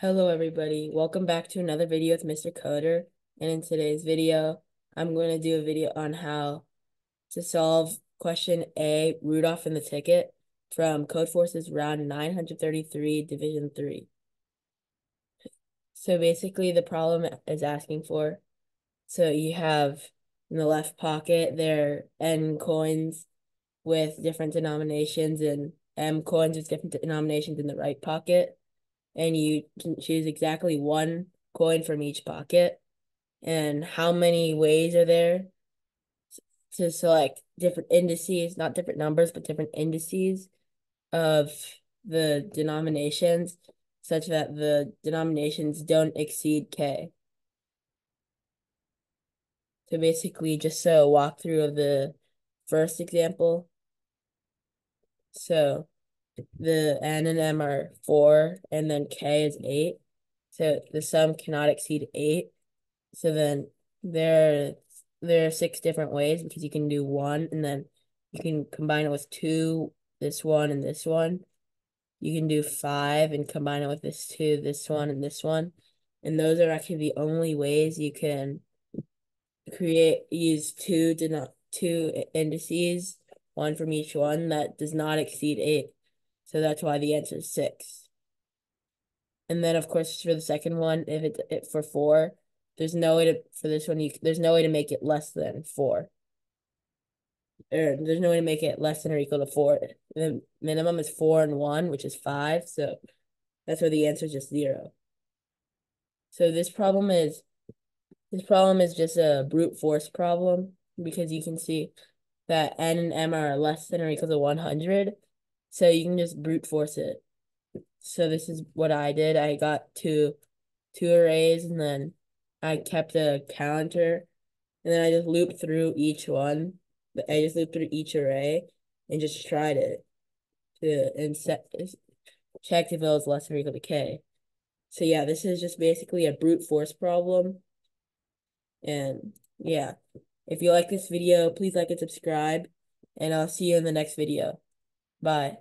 Hello everybody, welcome back to another video with Mr. Coder. And in today's video, I'm going to do a video on how to solve question A, Rudolf in the Ticket from Codeforces round 933, division 3. So basically the problem is asking for, so you have in the left pocket, there N coins with different denominations and M coins with different denominations in the right pocket and you can choose exactly one coin from each pocket. And how many ways are there to select different indices, not different numbers, but different indices of the denominations such that the denominations don't exceed K. So basically just so a walkthrough of the first example. So the N and M are four, and then K is eight. So the sum cannot exceed eight. So then there, there are six different ways because you can do one, and then you can combine it with two, this one, and this one. You can do five and combine it with this two, this one, and this one. And those are actually the only ways you can create, use two, two indices, one from each one that does not exceed eight. So that's why the answer is six. And then of course for the second one, if it, it for four, there's no way to for this one you there's no way to make it less than four. Or there's no way to make it less than or equal to four. The minimum is four and one, which is five. So that's where the answer is just zero. So this problem is this problem is just a brute force problem because you can see that n and m are less than or equal to 100 so you can just brute force it. So this is what I did. I got two two arrays and then I kept a counter and then I just looped through each one. I just looped through each array and just tried it to and set checked if it was less than or equal to k. So yeah, this is just basically a brute force problem. And yeah, if you like this video, please like and subscribe, and I'll see you in the next video. Bye.